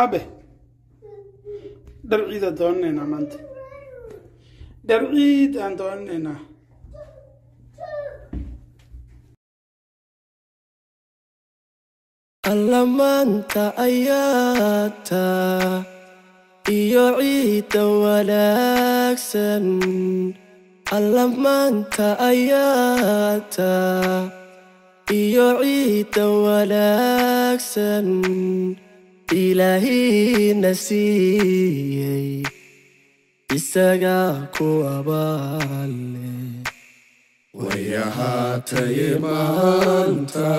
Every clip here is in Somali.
aabe dhar ciidaan doonanaynaa maanta. Dhar ciid aan doonanaynaa alla maanta ayaata iyo ciidda wanaagsan. Alla maanta ayaata iyo ciidda wanaagsan ilaahiina siiyey isagaa ku abaale. Way ahaataye maanta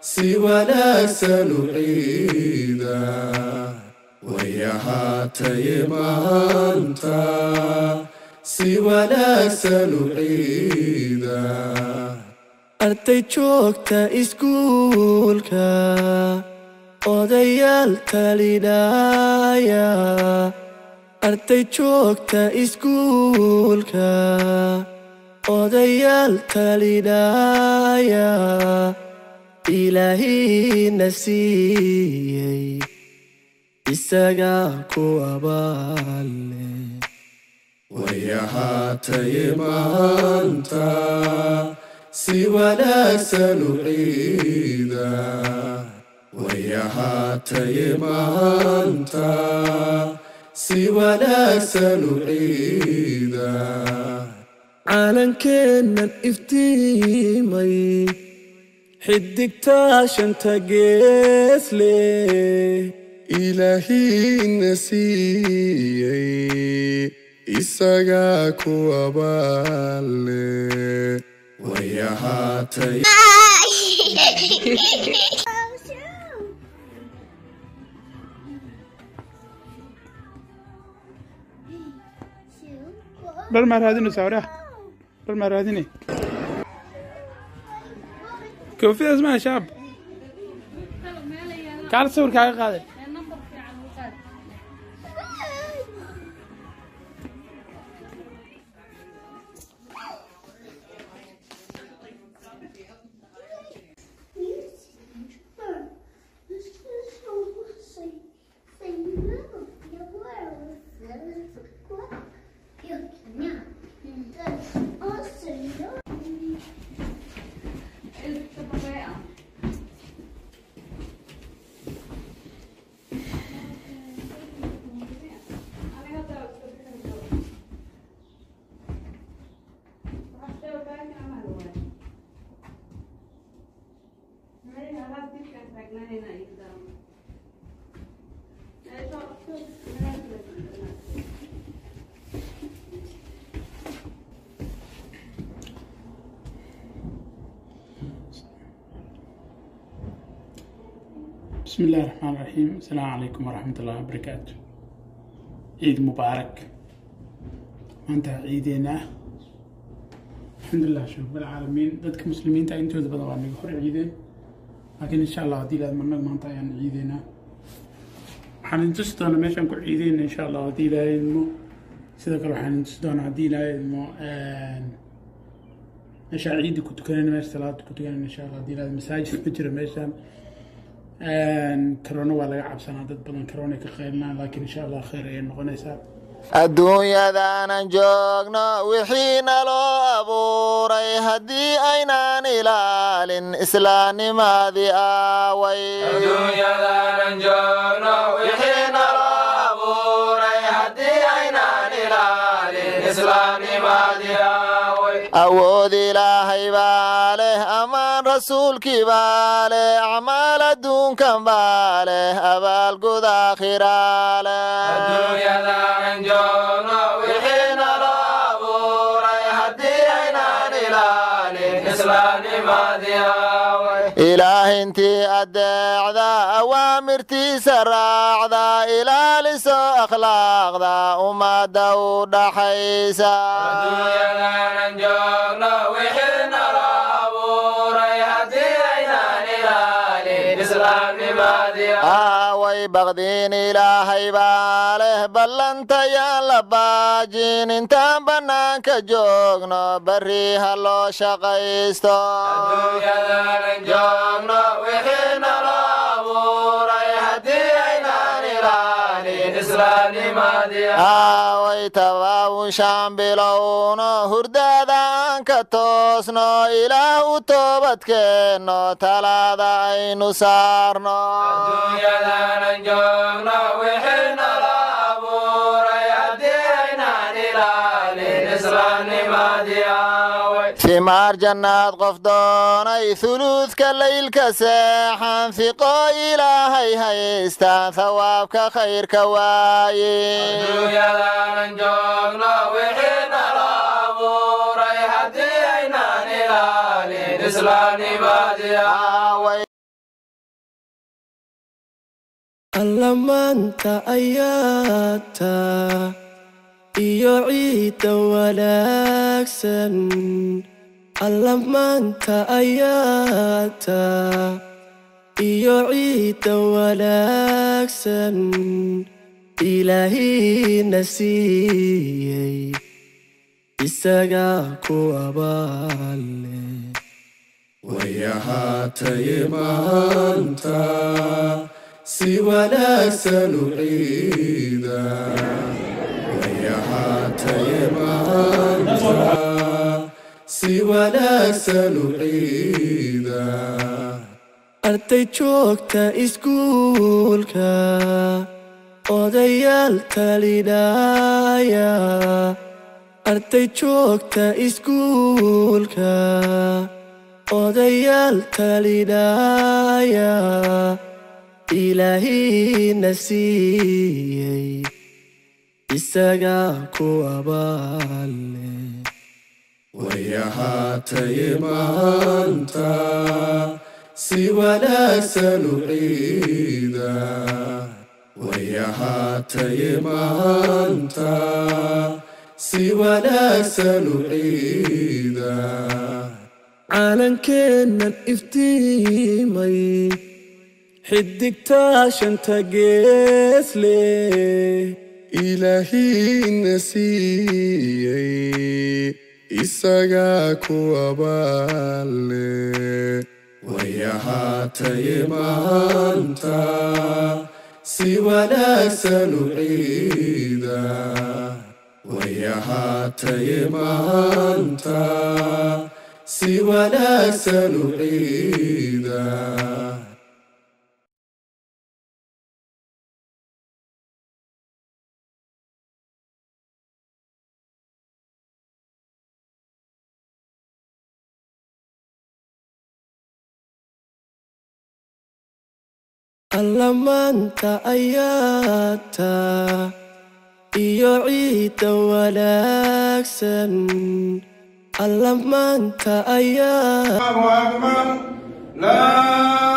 si wanaagsan u ciida. Way maanta si wanaagsan u ciida. Arday joogta iskuulka odayaal talinaya arday joogta iskuulka odayaal talinaya ilaahiina siiyey isagaa ku abaale. Way ahaataye maanta si wanaagsan u ciida way ahaataye maanta si wanaagsan u calankeennan iftiimay xidigtaa shanta geesle ilaahiina siiyey isagaa ku abaale way dhar maa raadinaysaa waraah dhar maa raadinay koofidaas maa shaab kaal sawirkaaga qaaday بسم الله الرحمن الرحيم السلام عليكم ورحمة الله وبركاته عيد مبارك أنت عيدنا الحمد لله شوف بالعالمين ضدك مسلمين تا انتو دبا طبعا نيجي حر عيدين لكن ان شاء الله هدي لازم نغ مانتا يعني عيدنا waxaan intusi doonaa meeshaan ku ciideyna insha allah haddii ilaahay idmo sidoo kale waxaan intusi doonaa haddii ilaahay idmo meeshaan ciidda ku tukanayna meesha salaada ku tukanayna insha allah haddii ilaahay masaajid ma jira meeshaan karoona waa laga cabsanaa dad badan karoona ka qaybnaa laakiin insha allah khayr ayay noqonaysaa. Adduunyadaanan joogno wixii naloo abuuray haddii aynaan ilaalin islaamnimadii aaway. Awood ilaahay baa leh amaan rasuulkii baa leh acmaal adduunkan baa leh abaalgud aakhiraa leh ilaahintii addeecda awaamirtiisa raacda ilaaliso akhlaaqda ummadda u dhaxaysa ahaway baqdiin ilaahay baa leh ballantayaa la baajin. Intaan bannaanka joogno barri ha loo shaqaysto. Away tabaawushaan bilowno hurdada ka toosno ilaah u toobadkeenno talaada aynu saarno fimaar jannaad qof doonay huluudka laylka seexan fiqo ilaahay haystaan thawaabka khayrka waaye alla maanta ayaata iyo ciidda wanaagsan. Alla maanta ayaata iyo ciidda wanaagsan. Ilaahiina siiyey isagaa ku abaalle way ahaataye maanta si wanaagsan u ciida way ahaataye maanta si wanaagsan u ciida arday joogta iskuulka odayaal talinaya arday joogta iskuulka talinaya ilaahiina siiyey isagaa ku abaalle way ahaataye maanta si wanaagsan u ciida way ahaataye maanta si wanaagsan u ciida calankeennan iftiimay xidigtaa shanta geesle ilaahiina siiyey isagaa ku abaalle. Way maanta si wanaagsan u ciida. Way maanta si wanaagsan u ciida alla maanta ayaata iyo ciidda wanaagsan حلمانك أيام الله لا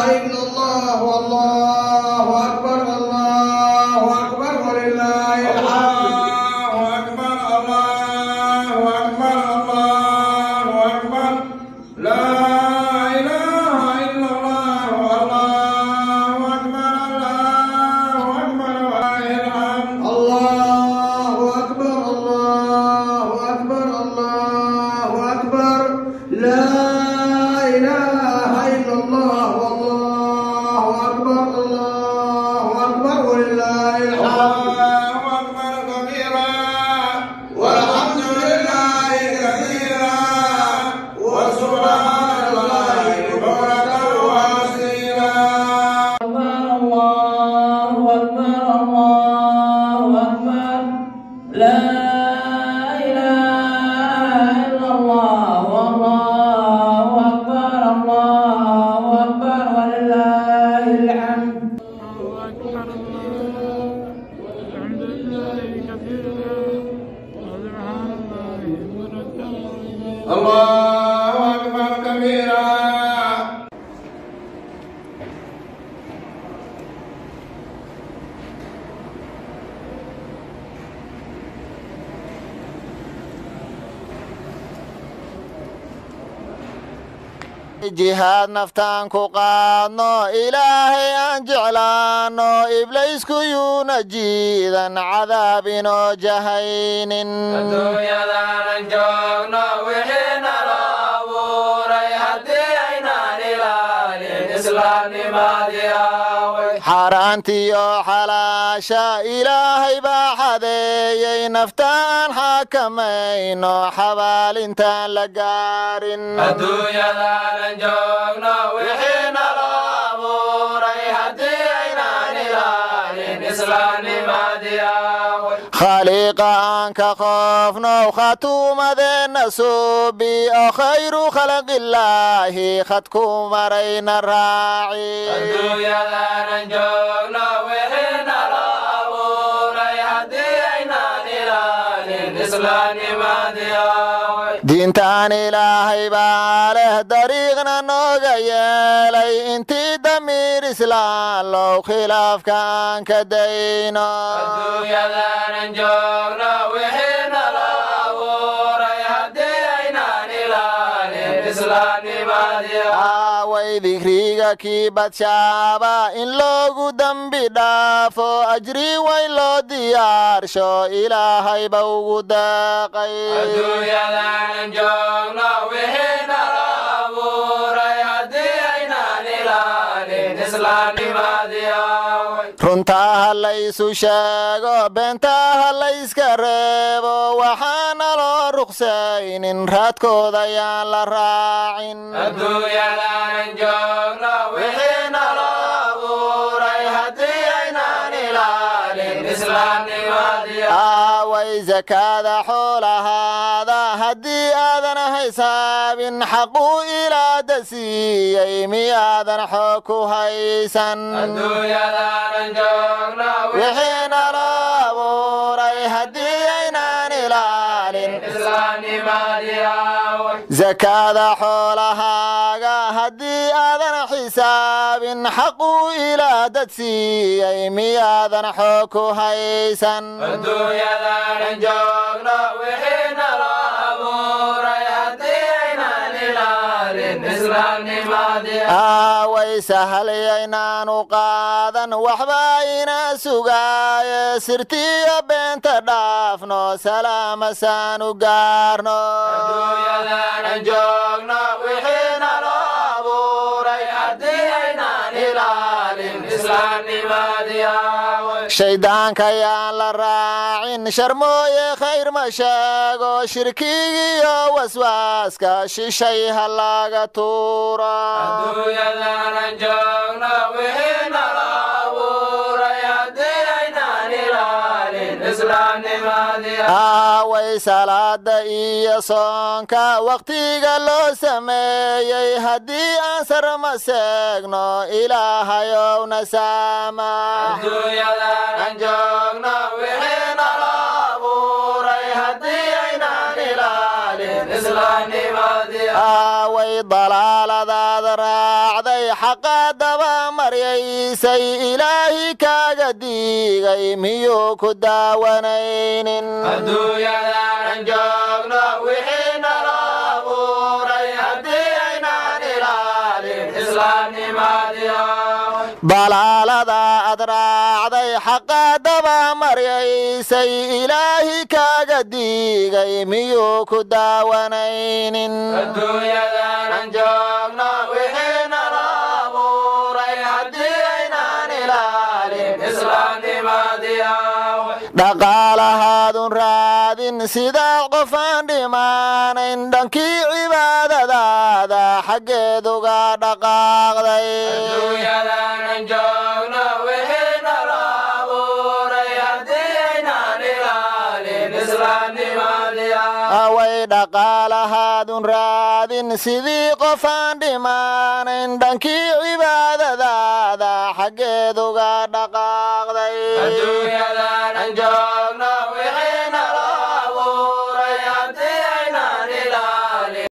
Padre, jihaad naftaan ku qaadno ilaahay aan jeclaanno iblaysku yuuna jiidan cadaab inoo jahaynin. Joogno wixii nala xaaraantiyo xalaasha ilaahay baa xadeeyey naftaan xakamayno xabaalintaan la gaarin. Adduunyadaanan joogno wixii nala abuuray haddii aynaan ilaalin islaamnimadii aaway khaliiqa aan ka qoofnow khatuumadeenna suubi oo khayru khalqillaahi khadku marayna raaci adduunyadaanan joogno wixii nala abuuray haddii aynaan ilaalin islaamnimadii aaway diintaan ilaahay baa leh dariiqna nooga yeelay intii damiir islaan low khilaafka aan ka dayno dikriga kii badshaaba in loogu dembi dhaafo ajri wayn loo diyaarsho ilaahay ba ugu deeqay adduunyadaanan joogno wixii nala abuuray haddii aynaan ilaalin islaamnimadii aaway runtaa ha laysu sheego beentaa ha layska reebo waxaana loo ruqsaynin raadkooda yaan la raacin. Adduunyadaanan joogno wixii nala abuuray haddii aynaan ilaalin. Islaamnimadii aaway sakaada xoolahaada haddii aadan haysaabin xaquu ilaada siiyey miyaadan xoog ku haysan adduunyadaanan joogno wixii nala abuuray haddii aynaan ilaalin sakaada xoolahaaga haddii aadan xisaabin xaquu ilaadad siiyey miyaadan xoog ku haysan aaway sahalyaynaanu qaadan waxba ina sugaaye. Sirtiyo beenta dhaafno salaamasaanu gaarno shayddaanka yaan la raacin sharmooye khayr ma sheego shirkigiyo waswaaska shishay ha laga tuuro aaway salaada iyo soonka wakhtiga loo sameeyey. Haddii aan sarma seegno ilaahayowna saamax adduunyadaanan xaqa daba maryaysay ilaahi kaaga diigay miyuu ku daawanaynin? Dalaalada ad raacday xaqa daba maryaysay ilaahi kaaga diigay miyuu ku daawanaynin dhaqaalahaadun raadin sidaad qofaan dhimaanayn dhankii cibaadadaada xaggeeduga dhaqaaqday. Aaway away dhaqaalahaadun raadin sidii qofaan dhimaanayn dhankii cibaadadaada xaggeeduga dhaqaaqday adduunyadaanan joogno